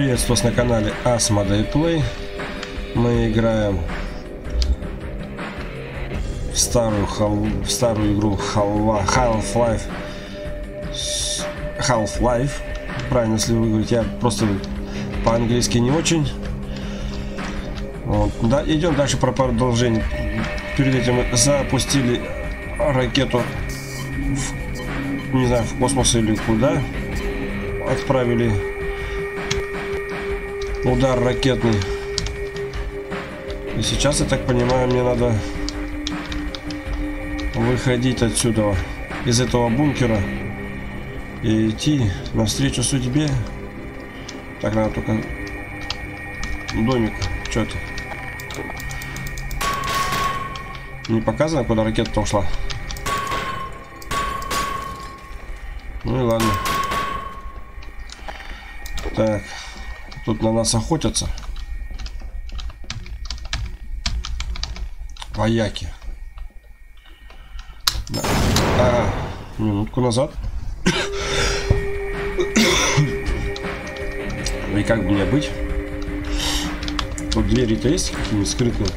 Приветствую вас на канале Asmodee Play. Мы играем в старую, в старую игру Half-Life. Half-Life. Правильно, если вы говорите. Я просто по-английски не очень. Вот. Да, идем дальше про продолжение. Перед этим мы запустили ракету в, не знаю, в космос или куда. Отправили удар ракетный. И сейчас, я так понимаю, мне надо выходить отсюда, из этого бункера и идти навстречу судьбе. Так, надо только домик, что-то. Не показано, куда ракета ушла. Ну и ладно. Так. Тут на нас охотятся. Вояки. Да. А, минутку назад. И как мне быть? Тут двери-то есть какие-нибудь скрытные?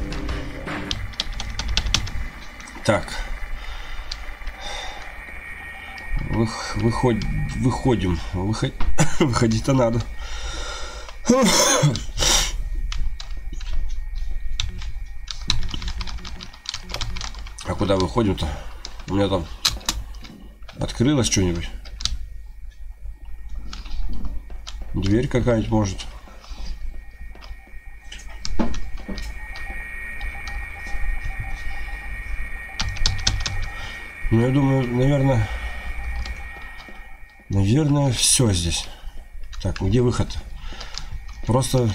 Так. Вых, выход, выходим. Выход, выходить-то надо. А куда выходим-то? У меня там открылось что-нибудь. Дверь какая-нибудь может. Ну, я думаю, наверное... Наверное, все здесь. Так, где выход? -то? Просто...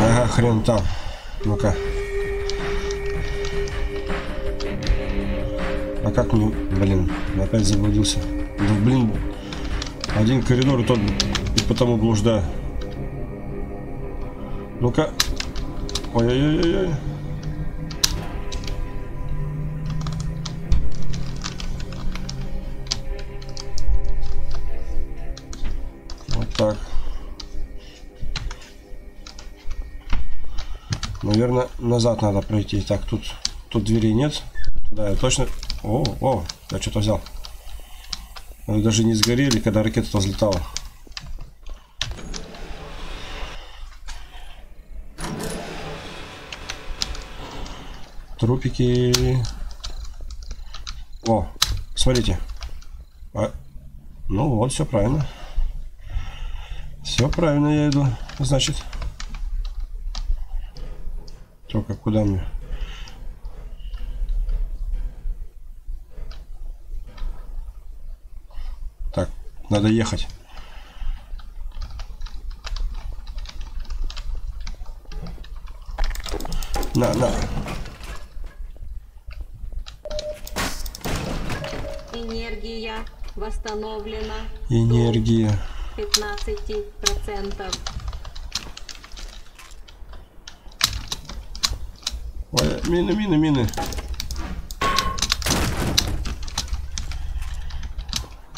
Ага, хрен там. Ну-ка. А как мне... Блин, опять заблудился. Да, блин, один коридор, и тот и потому блуждаю. Ну-ка. Ой-ой-ой-ой. Наверное, назад надо пройти. Так, тут, тут дверей нет. Да, я точно... О, о, я что-то взял. Они даже не сгорели, когда ракета взлетала. Трупики. О, смотрите. А, ну вот, все правильно. Все правильно я иду, значит. Только куда мне? Так, надо ехать. На, на. Энергия восстановлена. Энергия. 15%. Ой, мины, мины, мины.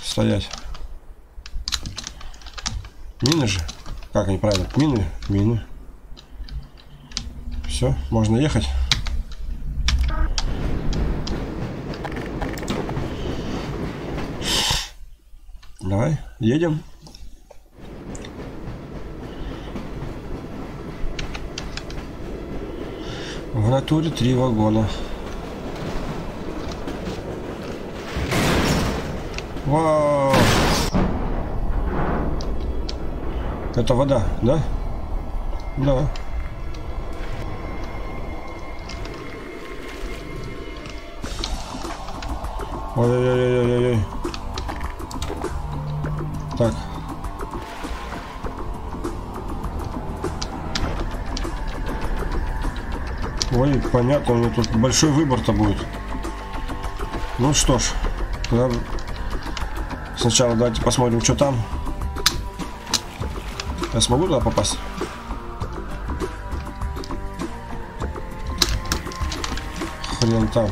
Стоять. Мины же. Как они правильно? Мины, мины. Все, можно ехать. Давай, едем. В натуре три вагона. Вау! Это вода, да? Да. Ой-ой-ой-ой-ой. Так. Ой, понятно, меня тут большой выбор-то будет. Ну что ж, тогда сначала давайте посмотрим, что там. Я смогу туда попасть? Хрен там.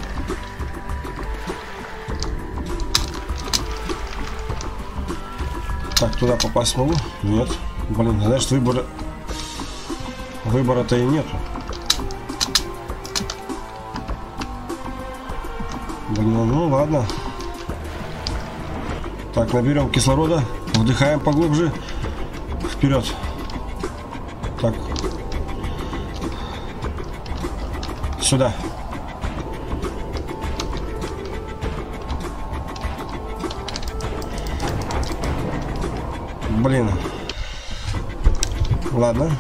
Так, туда попасть смогу? Нет. Блин, значит выбора... Выбора-то и нету. Блин, ну ладно. Так, наберем кислорода. Вдыхаем поглубже. Вперед. Так. Сюда. Блин. Ладно.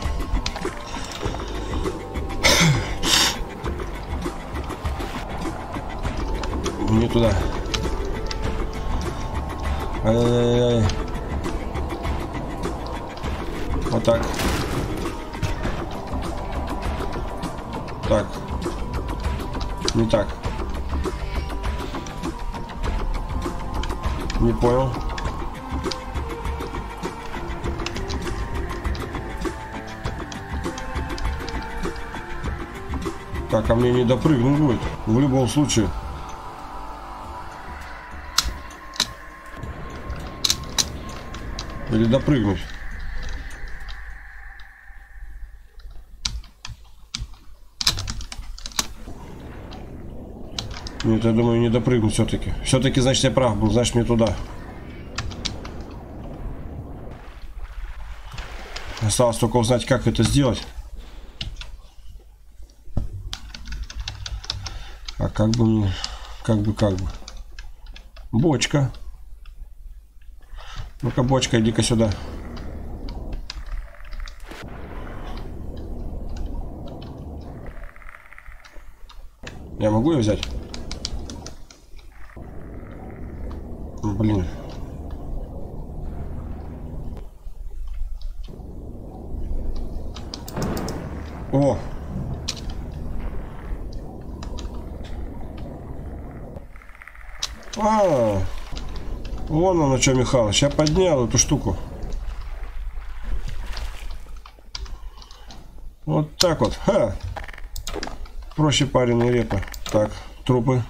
Туда. Ай-яй-яй. Вот так. Так. Не так. Не понял. Так, а мне не допрыгнуть будет. В любом случае. Или допрыгнуть. Нет, я думаю, не допрыгну все-таки. Все-таки, значит, я прав был. Значит, мне туда. Осталось только узнать, как это сделать. А как бы мне... Как бы, как бы. Бочка. Ну-ка, бочка, иди-ка сюда. Я могу ее взять? Блин. О! А, оно что, Михалыч. Я поднял эту штуку. Вот так вот. Ха! Проще парень и репа. Так, трупы.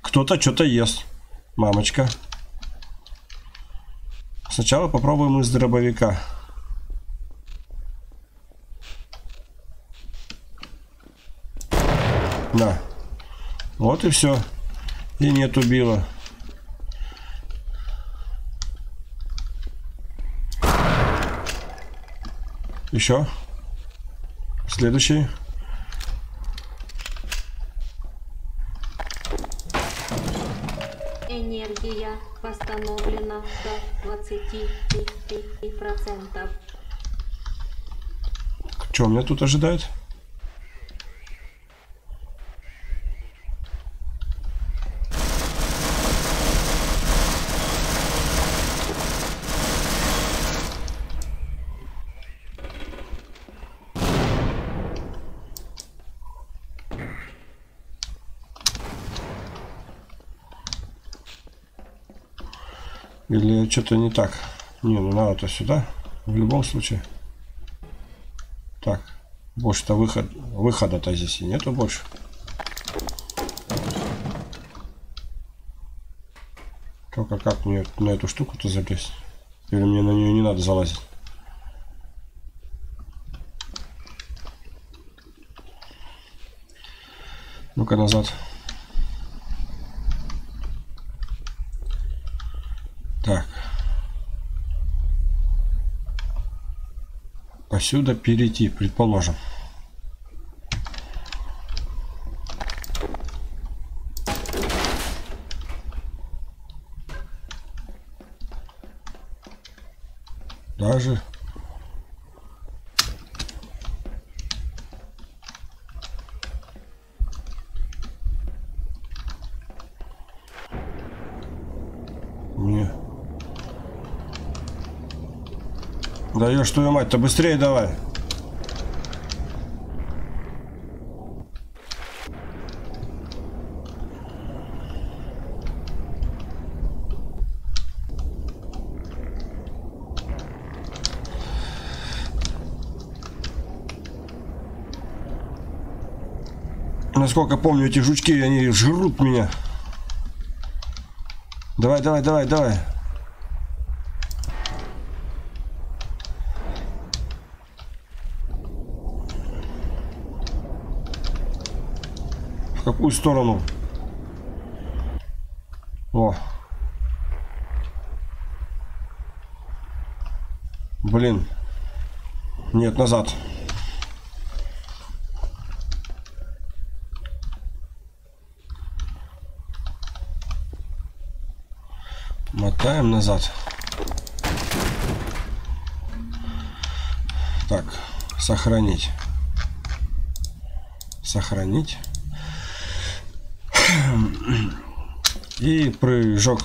Кто-то что-то ест. Мамочка. Сначала попробуем из дробовика. На. Вот и все. И нет убила. Еще. Следующий. Энергия восстановлена до 20%. Что меня тут ожидает? Или что-то не так? Не, ну надо-то сюда. В любом случае. Так. Больше-то выход, выхода-то здесь и нету больше. Только как мне на эту штуку-то залезть? Или мне на нее не надо залазить? Ну-ка назад. Так. Посюда перейти, предположим. Даже не даешь твою мать-то быстрее давай Насколько помню, эти жучки, они жрут меня. Давай, давай, давай, давай. Какую сторону? О. Блин. Нет, назад. Мотаем назад. Так, сохранить. Сохранить. И прыжок.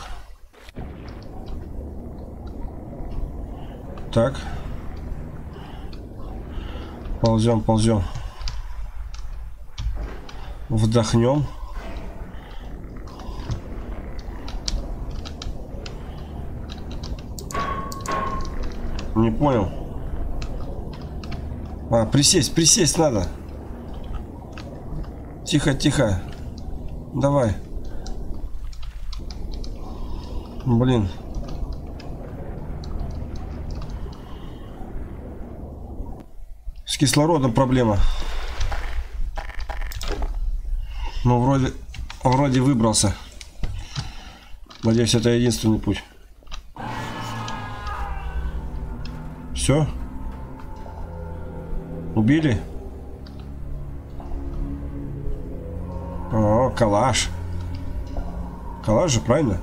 Так. Ползем, ползем. Вдохнем. Не понял. А, присесть, присесть надо. Тихо, тихо. Давай. Блин. С кислородом проблема. Ну, вроде, вроде выбрался. Надеюсь, это единственный путь. Все? Убили? О, калаш. Калаш же, правильно?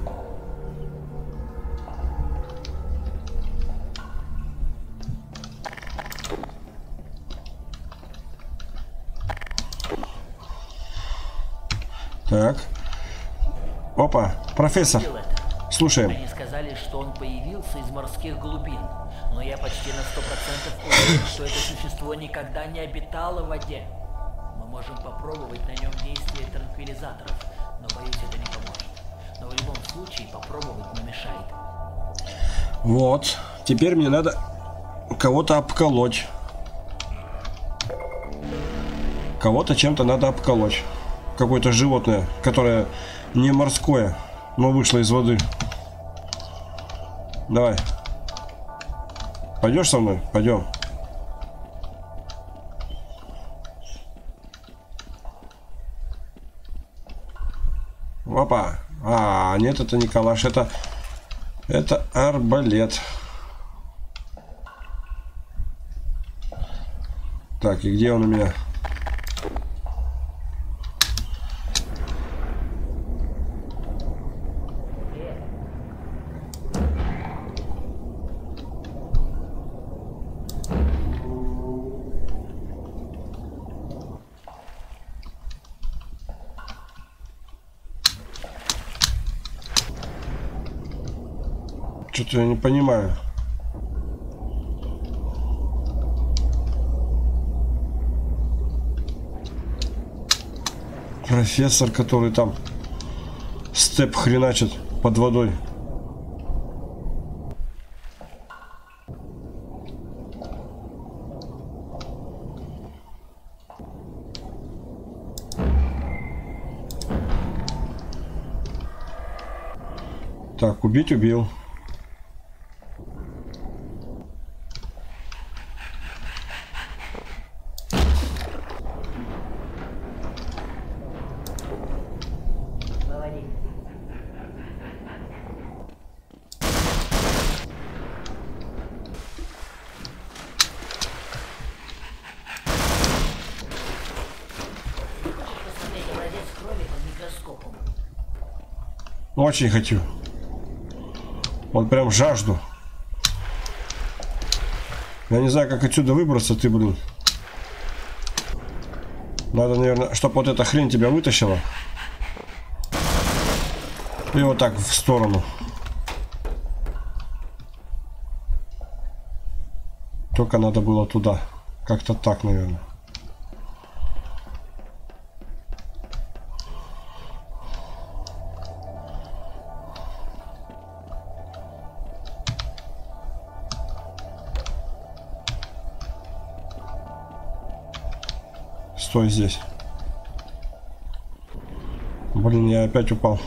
Так. Опа, профессор. Слушаем. Они сказали, что он появился из морских глубин. Но я почти на сто процентов уверен, что это существо никогда не обитало в воде. Мы можем попробовать на нем действие транквилизаторов, но боюсь, это не поможет. Но в любом случае попробовать не мешает. Вот. Теперь мне надо кого-то обколоть. Кого-то чем-то надо обколоть. Какое-то животное, которое не морское, но вышло из воды. Давай. Пойдешь со мной? Пойдем. Опа. А, нет, это не калаш, это... Это арбалет. Так, и где он у меня? Что-то я не понимаю. Профессор, который там степ хреначит под водой. Так, убить убил. Посмотреть образец крови под микроскопом. Очень хочу. Вот прям жажду. Я не знаю, как отсюда выбраться, ты, блин. Надо, наверное, чтобы вот эта хрень тебя вытащила. И вот так в сторону. Только надо было туда. Как-то так, наверное. Стой здесь. Блин, я опять упал.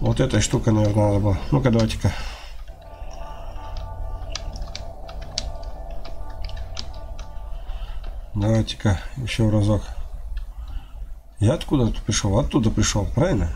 Вот этой штукой, наверное, надо было. Ну-ка, давайте-ка. Давайте-ка еще разок. Я откуда тут пришел? Оттуда пришел, правильно?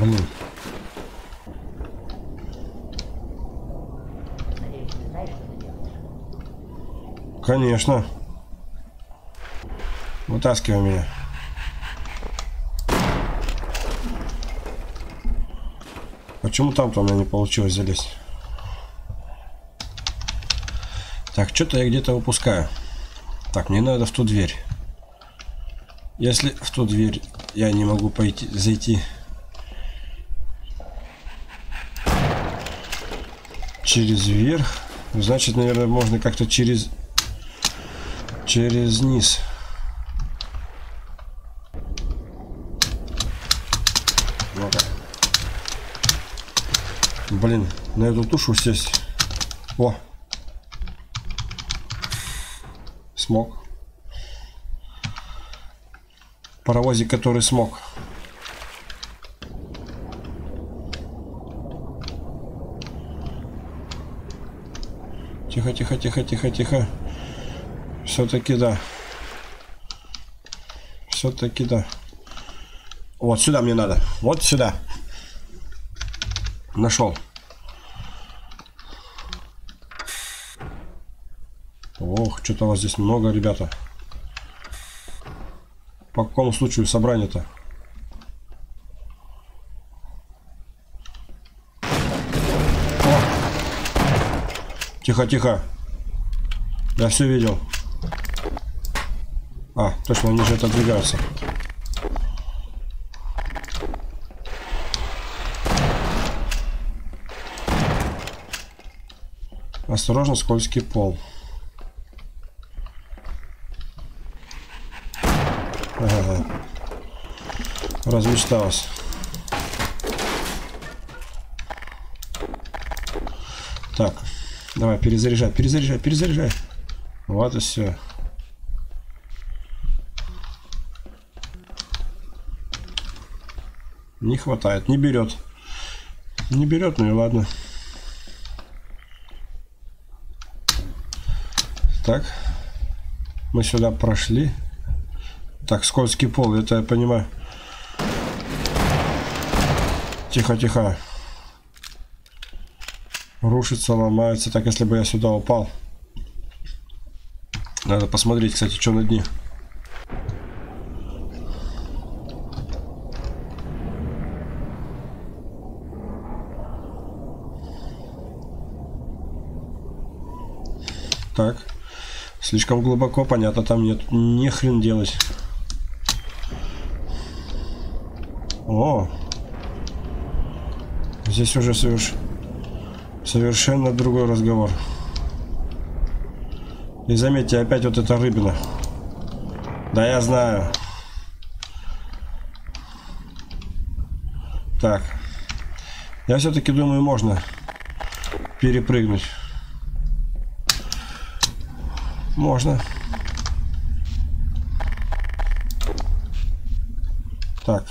Блин. Надеюсь, ты знаешь, что ты Конечно. Вытаскивай меня. Почему там-то у меня не получилось залезть? Так, что-то я где-то выпускаю. Так, мне надо в ту дверь. Если в ту дверь я не могу пойти, зайти через верх, значит, наверное, можно как-то через через низ. Ну-ка. Блин, на эту тушу сесть. О! Смог. Паровозик, который смог. Тихо, тихо, тихо, тихо, тихо. Все-таки да. Все-таки да. Вот сюда мне надо. Вот сюда. Нашел. Ох, что-то у вас здесь много, ребята. По какому случаю собрание-то? Тихо, тихо. Я все видел. А, точно, они же отодвигаются. Осторожно, скользкий пол. Ага. Размечталась. Так, давай, перезаряжай, перезаряжай, перезаряжай. Вот и все. Не хватает, не берет. Не берет, ну и ладно. Так. Мы сюда прошли. Так, скользкий пол, это я понимаю. Тихо, тихо. Рушится, ломается. Так, если бы я сюда упал. Надо посмотреть, кстати, что на дне. Так. Слишком глубоко, понятно, там нет ни хрен делать. О! Здесь уже соверш... совершенно другой разговор. И заметьте, опять вот эта рыбина. Да, я знаю. Так. Я все-таки думаю, можно перепрыгнуть. Можно. Так.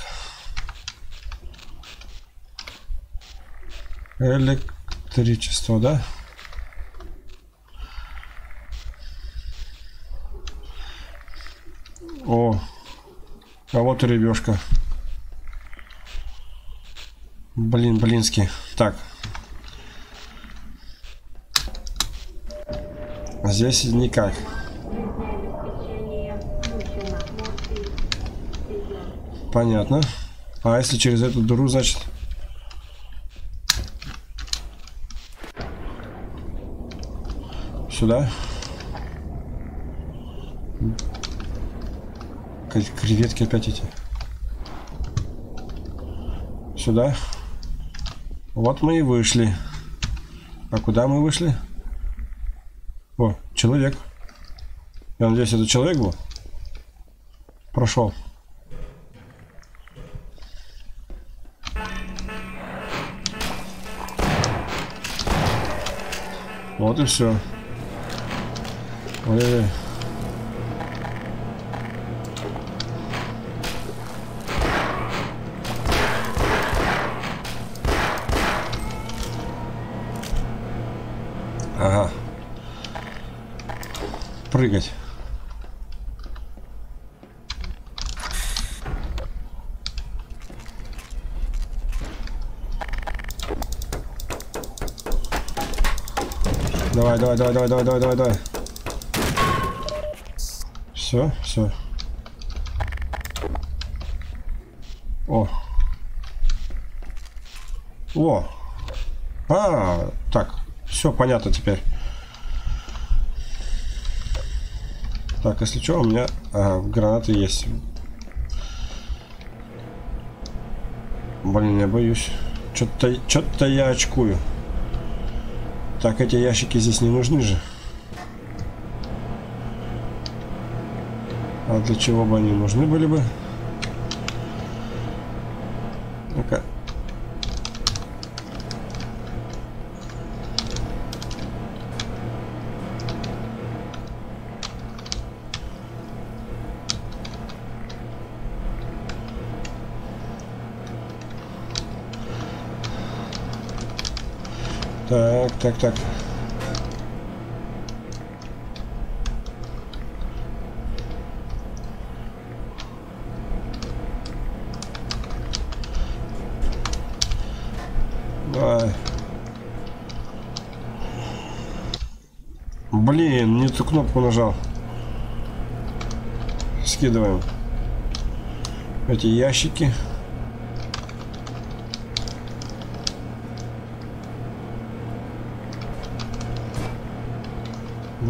Электричество, да? О, а вот и рыбешка. Блин, блинский. Так. Здесь никак. Понятно. А если через эту дыру, значит... Сюда? Креветки опять эти. Сюда. Вот мы и вышли. А куда мы вышли? Человек. Я надеюсь, это человек был? Прошел. Вот и все. Ой-ой-ой. Прыгать. Давай, давай, давай, давай, давай, давай, давай, давай. Все, все. О. О. А, так. Все понятно теперь. Так, если что, у меня ага, гранаты есть. Блин, я боюсь. Что-то что-то я очкую. Так, эти ящики здесь не нужны же. А для чего бы они нужны были бы? Так, так. Блин, не ту кнопку нажал. Скидываем эти ящики.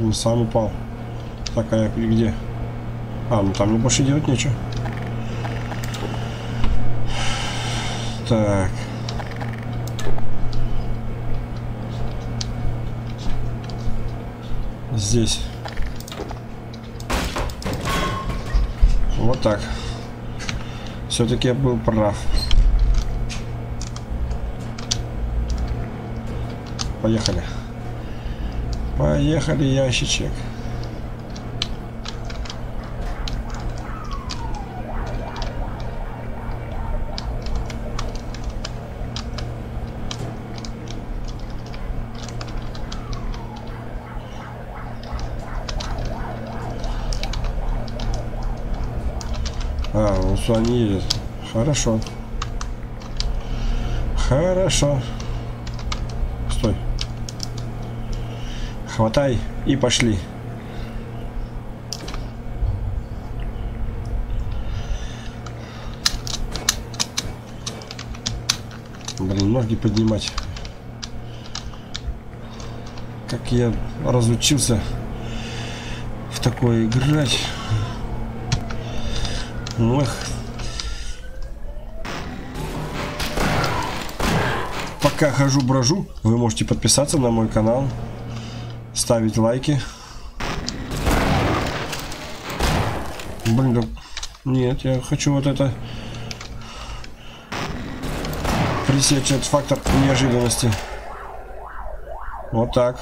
Блин, сам упал. Так, а я где? А, ну там мне больше делать нечего. Так. Здесь. Вот так. Все-таки я был прав. Поехали. Поехали, ящичек. А, вот не едет. Хорошо. Хорошо. Стой. Хватай и пошли. Блин, ноги поднимать. Как я разучился в такое играть. Ох. Пока хожу брожу, вы можете подписаться на мой канал, ставить лайки. Блин, да... нет, я хочу вот это пресечь этот фактор неожиданности. Вот так.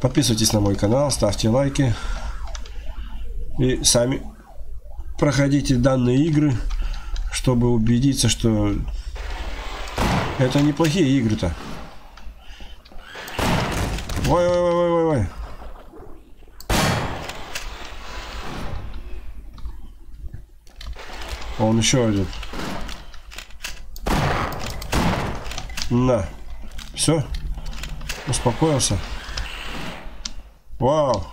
Подписывайтесь на мой канал, ставьте лайки. И сами проходите данные игры, чтобы убедиться, что это неплохие игры-то. Ой, ой, ой, ой, ой, ой. Он еще один. На. Все. Успокоился. Вау.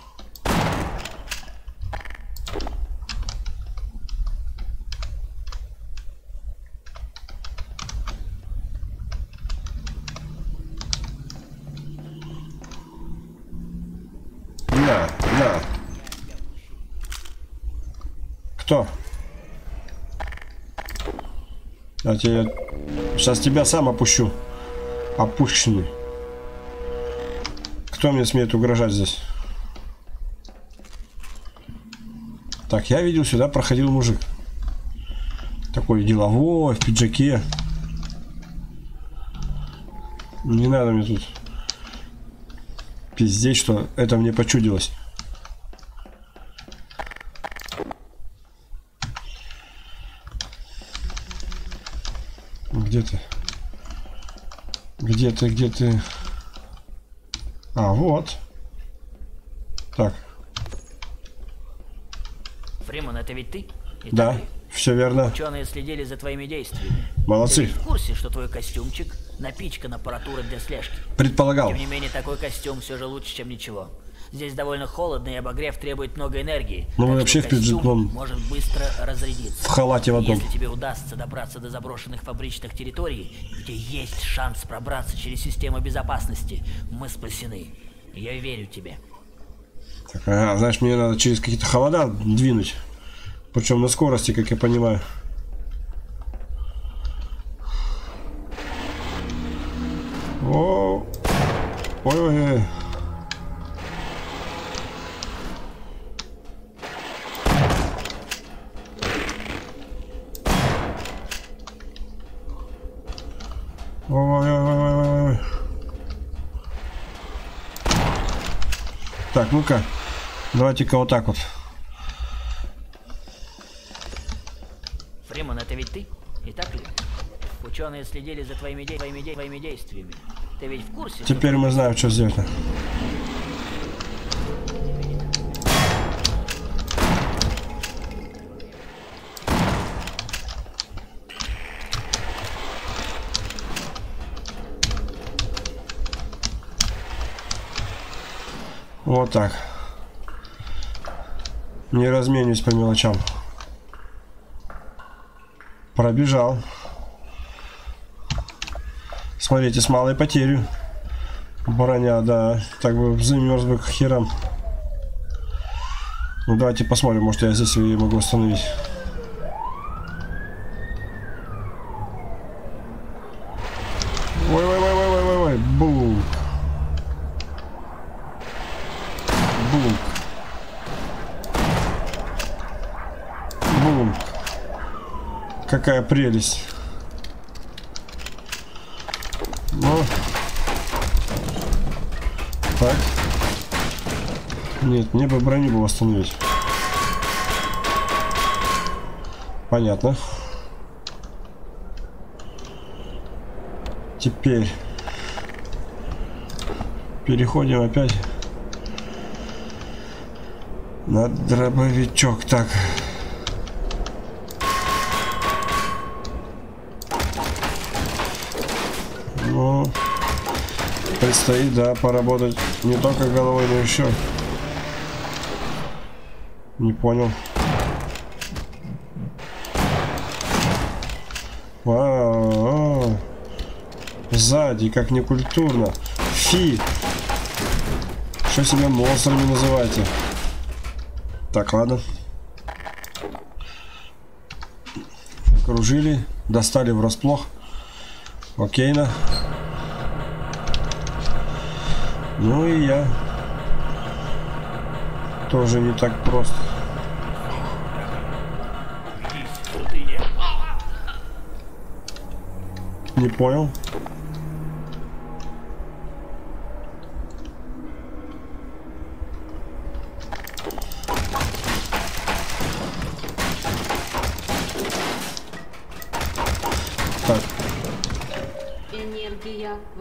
На, на. Кто? Я. Сейчас тебя сам опущу. Опущенный. Кто мне смеет угрожать здесь? Так, я видел, сюда проходил мужик. Такой деловой, в пиджаке. Не надо мне тут пиздеть, что это мне почудилось. Где ты? Где ты, где ты? А, вот. Так, Фриман, это ведь ты? И да, все верно. Ученые следили за твоими действиями. Ты Молодцы. ведь в курсе, что твой костюмчик напичкан аппаратурой для слежки? Предполагал. Тем не менее, такой костюм все же лучше, чем ничего. Здесь довольно холодно, и обогрев требует много энергии. Ну, так вообще в костюм он может быстро разрядиться. В халате в одном. Если тебе удастся добраться до заброшенных фабричных территорий, где есть шанс пробраться через систему безопасности, мы спасены. Я верю тебе. Так, ага, знаешь, мне надо через какие-то холода двинуть. Причем на скорости, как я понимаю. Ой-ой-ой-ой-ой. Так, ну-ка. Давайте-ка вот так вот. Фриман, это ведь ты? И так ли? Ученые следили за твоими, де- твоими, де- твоими действиями. Ты ведь в курсе? Теперь мы знаем, что сделать. Так. Не разменюсь по мелочам. Пробежал. Смотрите, с малой потерей. Броня, да. Так бы замерз бы к херам. Ну давайте посмотрим, может я здесь ее могу остановить. Ой, ой, ой, ой, ой, ой, ой, бум. Бум. Бум. Какая прелесть. Ну. Так. Нет, мне бы броню бы восстановить. Понятно. Теперь переходим опять на дробовичок. Так. Предстоит, да, поработать не только головой, но еще. Не понял. Вау, Сзади, как некультурно. Фи. Что себя монстрами называете? Так, ладно. Окружили, достали врасплох. Окейно. Ну и я тоже не так просто. Не понял.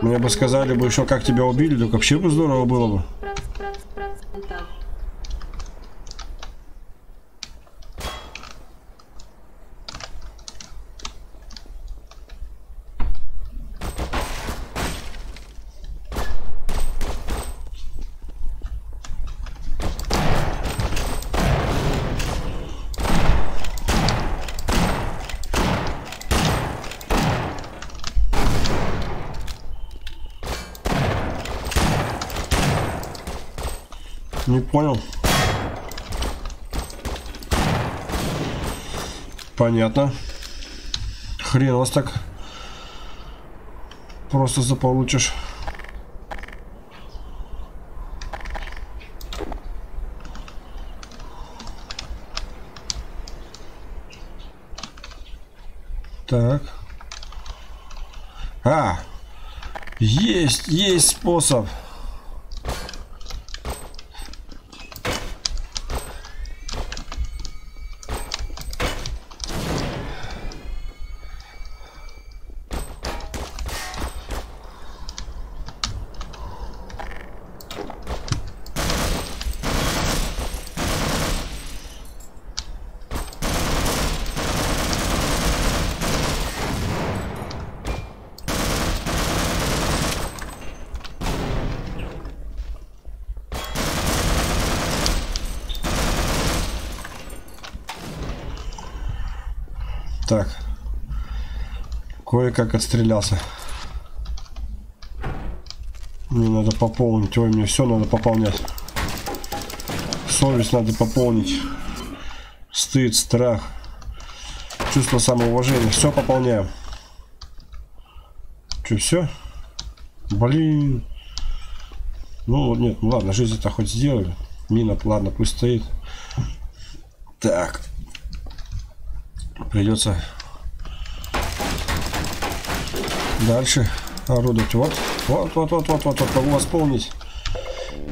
Мне бы сказали бы еще, как тебя убили, так вообще бы здорово было бы. Прос- прос- процентов. Не понял. Понятно. Хрен вас так просто заполучишь. Так. А! Есть, есть способ. Так. Кое-как отстрелялся. Мне надо пополнить. Ой, мне все надо пополнять. Совесть надо пополнить. Стыд, страх. Чувство самоуважения. Все пополняем. Че, все? Блин. Ну, нет, ну ладно, жизнь это хоть сделали. Мина, ладно, пусть стоит. Так. Придется дальше орудовать. Вот, вот, вот, вот, вот, вот, вот, могу восполнить.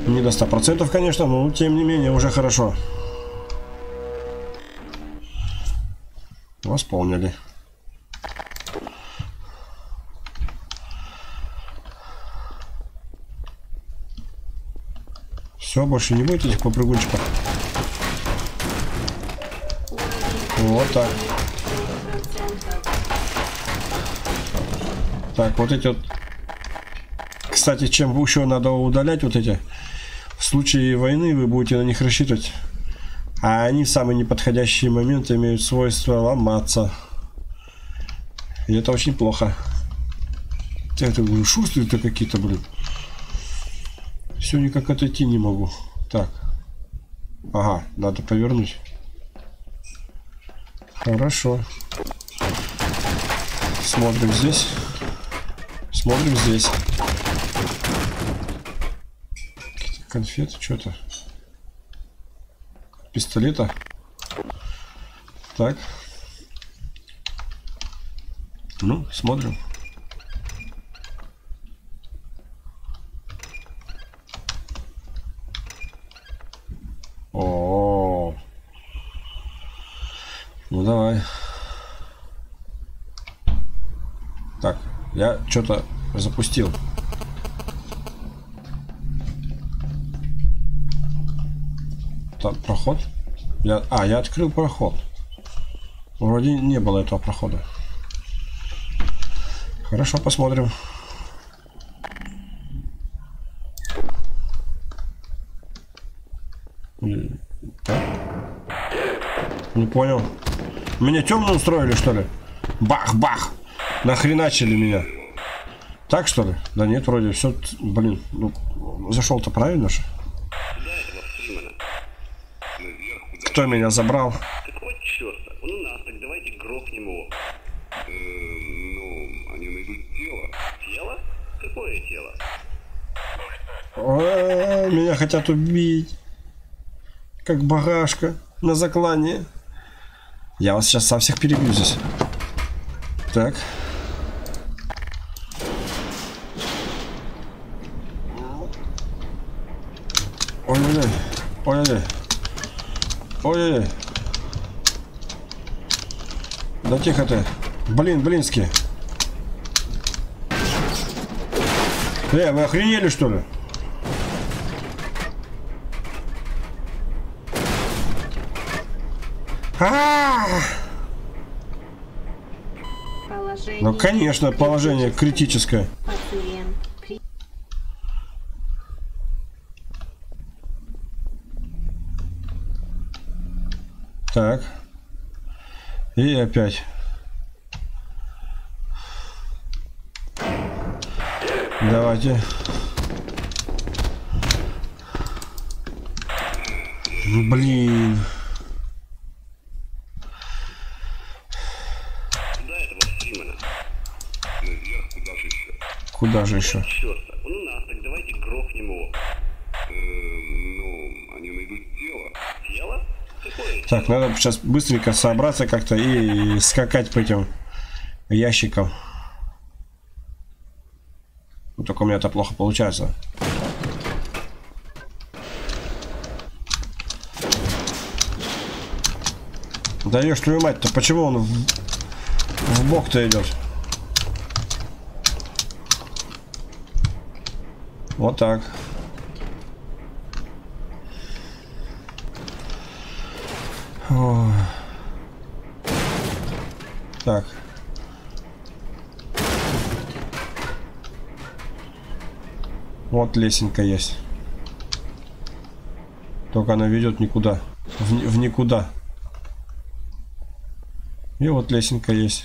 Не до 100%, конечно, но тем не менее уже хорошо. Восполнили. Все, больше не будет этих попрыгунчиков. Вот так. Так, вот эти вот... Кстати, чем еще надо удалять вот эти... В случае войны вы будете на них рассчитывать. А они в самый неподходящий момент имеют свойство ломаться. И это очень плохо. Это, блин, шустрые-то какие-то, блин. Все никак отойти не могу. Так. Ага, надо повернуть. Хорошо. Смотрим здесь. Смотрим здесь. Конфеты, что-то. Пистолета. Так. Ну, смотрим. О, -о, -о. ну давай. Так, я что-то запустил. Там проход. Я, а, я открыл проход. Вроде не было этого прохода. Хорошо, посмотрим. Не понял. Меня темно устроили, что ли? Бах-бах! Нахреначили меня. Так, что ли? Да нет, вроде все... Блин, ну, зашел-то правильно же? Кто меня забрал? Какого черта? Он у нас, так давайте грохнем его. ну, они найдут тело. Тело? Какое тело? О, меня хотят убить. Как барашка на заклание. Я вас сейчас со всех перебью здесь. Так. Ой-ой-ой. Ой-ой-ой. Ой-ой-ой. Да тихо ты. Блин, блинский. Э, вы охренели что ли? А! Положение. Ну, конечно, положение критическое. Так. И опять. Давайте. Блин. Куда же еще? Куда же еще? Так, надо сейчас быстренько собраться как-то и скакать по этим ящикам. Ну, Только у меня это плохо получается. Даешь твою мать-то, почему он в, в бок-то идет? Вот так. Ой. Так. Вот лесенка есть. Только она ведет никуда. В, в никуда. И вот лесенка есть.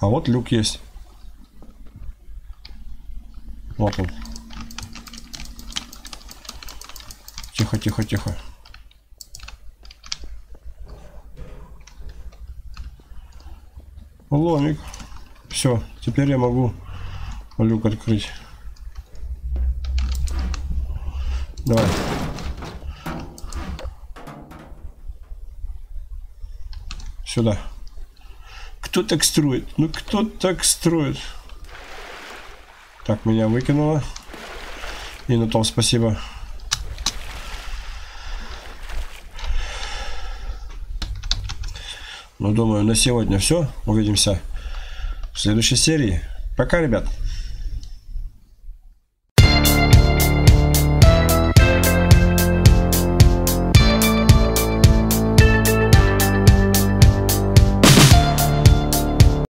А вот люк есть. Вот он. Тихо, тихо, тихо. Ломик. Все, теперь я могу люк открыть. Давай. Сюда. Кто так строит? Ну кто так строит? Так, меня выкинуло. И на том спасибо. Ну, думаю, на сегодня все. Увидимся в следующей серии. Пока, ребят.